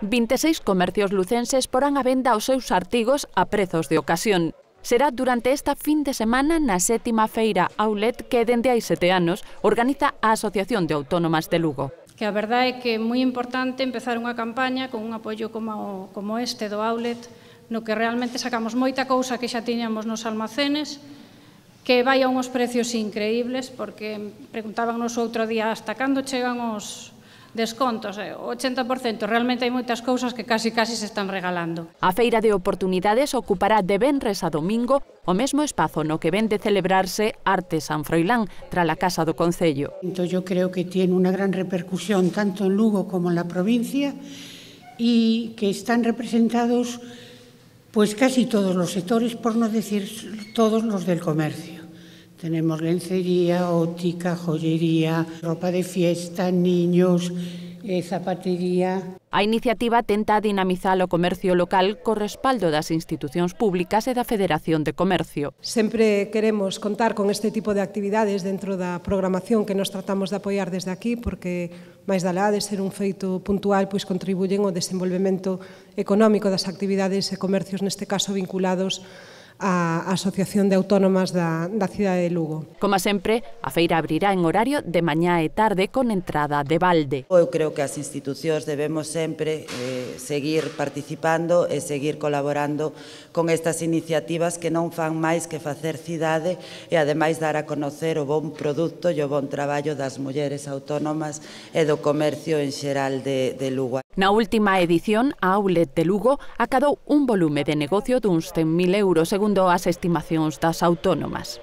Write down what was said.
26 comercios lucenses porán a venda os seus artigos a prezos de ocasión. Será durante esta fin de semana na sétima feira Outlet que dende hai sete anos organiza a Asociación de Autónomas de Lugo. Que a verdade é que é moi importante empezar unha campaña con un apoio como, como este do Outlet, no que realmente sacamos moita cousa que xa tiñamos nos almacenes, que vai a unhos precios increíbles, porque preguntábanos outro día hasta cando chegan os, descontos, eh, o 80%, realmente hai moitas cousas que casi casi se están regalando. A feira de oportunidades ocupará de Benres a domingo o mesmo espazo no que ven de celebrarse Arte San Froilán tra la Casa do Concello. Entonces, yo creo que tiene una gran repercusión tanto en Lugo como en la provincia y que están representados pues casi todos los sectores, por no decir todos los del comercio. Tenemos lencería, óptica, joyería, ropa de fiesta, niños, e zapatería. A iniciativa tenta dinamizar o comercio local co respaldo das institucións públicas e da Federación de Comercio. Sempre queremos contar con este tipo de actividades dentro da programación que nos tratamos de apoiar desde aquí, porque máis dalá de ser un feito puntual, pois contribuyen ao desenvolvemento económico das actividades e comercios, neste caso vinculados a Asociación de Autónomas da, da cidade de Lugo. Como sempre, a feira abrirá en horario de mañá e tarde con entrada de balde. Eu creo que as institucións debemos sempre eh, seguir participando e seguir colaborando con estas iniciativas que non fan máis que facer cidade e ademais dar a conocer o bon produto e o bon traballo das mulleres autónomas e do comercio en xeral de, de Lugo. Na última edición, a Aulet de Lugo acadou un volume de negocio duns 100.000 euros segundo as estimacións das autónomas.